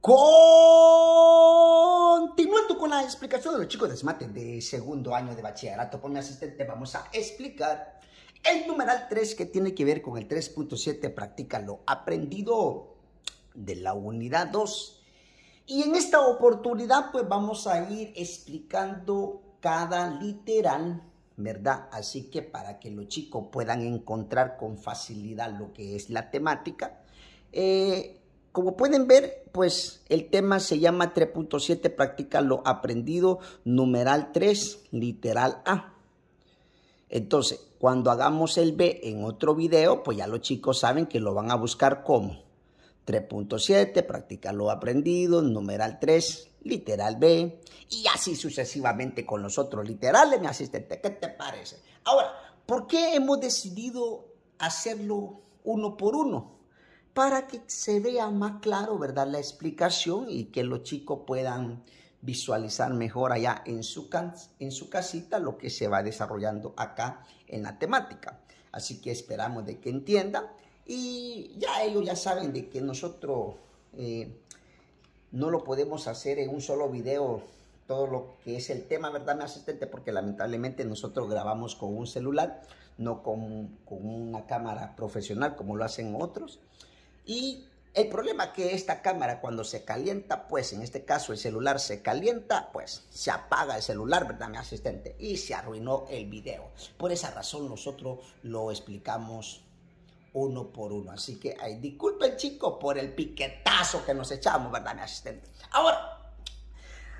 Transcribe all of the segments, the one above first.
Continuando con la explicación de los chicos de SMATE de segundo año de bachillerato por mi asistente, vamos a explicar el numeral 3 que tiene que ver con el 3.7, practica lo aprendido de la unidad 2. Y en esta oportunidad pues vamos a ir explicando cada literal, ¿verdad? Así que para que los chicos puedan encontrar con facilidad lo que es la temática, eh, como pueden ver, pues el tema se llama 3.7, practica lo aprendido, numeral 3, literal A. Entonces, cuando hagamos el B en otro video, pues ya los chicos saben que lo van a buscar como 3.7, practica lo aprendido, numeral 3, literal B, y así sucesivamente con los otros literales, mi asistente. ¿Qué te parece? Ahora, ¿por qué hemos decidido hacerlo uno por uno? Para que se vea más claro, ¿verdad? La explicación y que los chicos puedan visualizar mejor allá en su, en su casita lo que se va desarrollando acá en la temática. Así que esperamos de que entiendan y ya ellos ya saben de que nosotros eh, no lo podemos hacer en un solo video todo lo que es el tema, ¿verdad, mi asistente? Porque lamentablemente nosotros grabamos con un celular, no con, con una cámara profesional como lo hacen otros. Y el problema es que esta cámara cuando se calienta, pues en este caso el celular se calienta, pues se apaga el celular, ¿verdad, mi asistente? Y se arruinó el video. Por esa razón nosotros lo explicamos uno por uno. Así que ay, disculpen chicos por el piquetazo que nos echamos, ¿verdad, mi asistente? Ahora,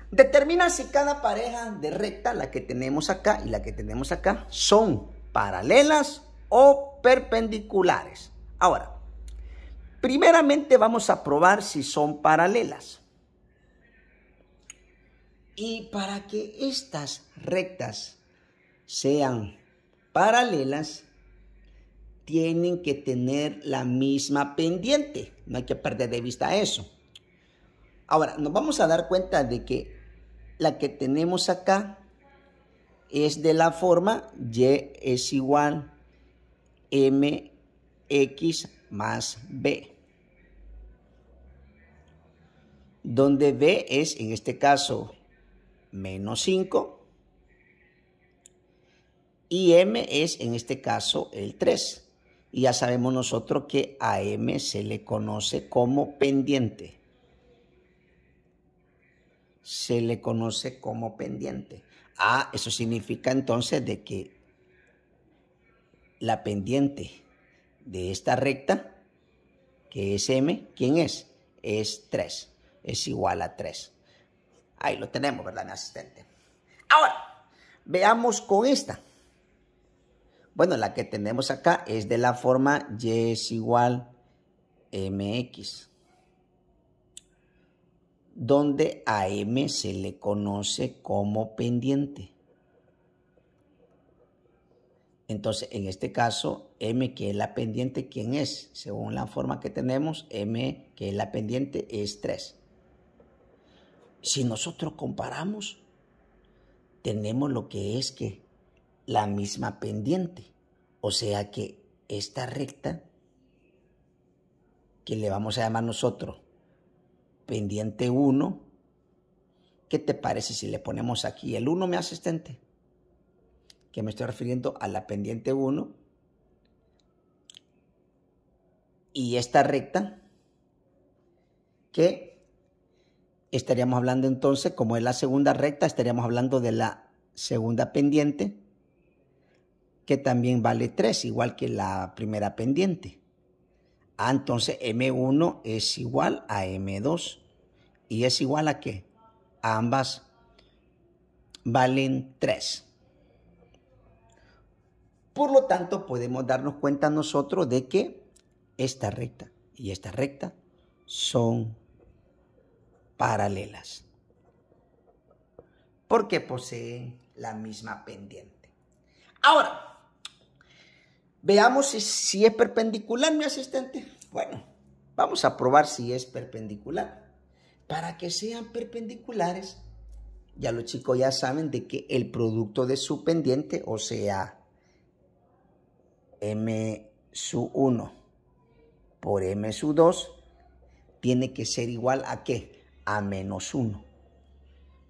determina si cada pareja de recta, la que tenemos acá y la que tenemos acá, son paralelas o perpendiculares. Ahora, Primeramente vamos a probar si son paralelas. Y para que estas rectas sean paralelas, tienen que tener la misma pendiente. No hay que perder de vista eso. Ahora, nos vamos a dar cuenta de que la que tenemos acá es de la forma y es igual mx más B. Donde B es, en este caso, menos 5. Y M es, en este caso, el 3. Y ya sabemos nosotros que a M se le conoce como pendiente. Se le conoce como pendiente. Ah, eso significa entonces de que la pendiente de esta recta, que es m, ¿quién es? Es 3. Es igual a 3. Ahí lo tenemos, ¿verdad, mi asistente? Ahora, veamos con esta. Bueno, la que tenemos acá es de la forma y es igual mx, donde a m se le conoce como pendiente. Entonces, en este caso, M, que es la pendiente, ¿quién es? Según la forma que tenemos, M, que es la pendiente, es 3. Si nosotros comparamos, tenemos lo que es que la misma pendiente. O sea que esta recta, que le vamos a llamar nosotros pendiente 1, ¿qué te parece si le ponemos aquí el 1, mi asistente? Que me estoy refiriendo a la pendiente 1 y esta recta que estaríamos hablando entonces, como es la segunda recta, estaríamos hablando de la segunda pendiente que también vale 3, igual que la primera pendiente. Ah, entonces M1 es igual a M2 y es igual a qué? ambas valen 3. Por lo tanto, podemos darnos cuenta nosotros de que esta recta y esta recta son paralelas. Porque poseen la misma pendiente. Ahora, veamos si, si es perpendicular mi asistente. Bueno, vamos a probar si es perpendicular. Para que sean perpendiculares, ya los chicos ya saben de que el producto de su pendiente, o sea, M sub 1 por M sub 2 tiene que ser igual a qué? A menos 1,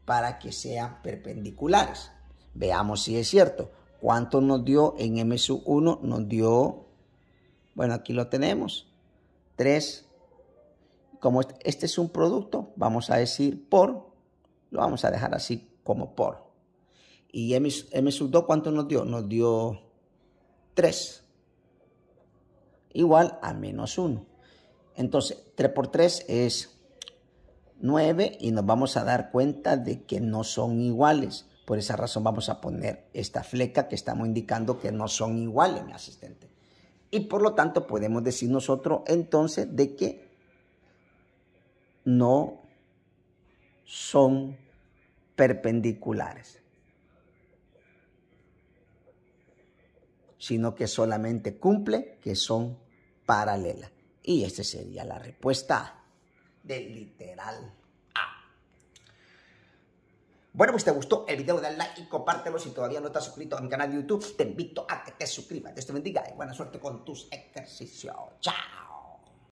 para que sean perpendiculares. Veamos si es cierto. ¿Cuánto nos dio en M sub 1? Nos dio, bueno, aquí lo tenemos, 3. Como este es un producto, vamos a decir por, lo vamos a dejar así como por. Y M, M sub 2, ¿cuánto nos dio? Nos dio 3. Igual a menos 1. Entonces, 3 por 3 es 9 y nos vamos a dar cuenta de que no son iguales. Por esa razón vamos a poner esta fleca que estamos indicando que no son iguales, mi asistente. Y por lo tanto podemos decir nosotros entonces de que no son perpendiculares, sino que solamente cumple que son paralelas. Y esta sería la respuesta del literal bueno, pues te gustó el video, dale like y compártelo. Si todavía no estás suscrito a mi canal de YouTube, te invito a que te suscribas. Dios te bendiga y buena suerte con tus ejercicios. Chao.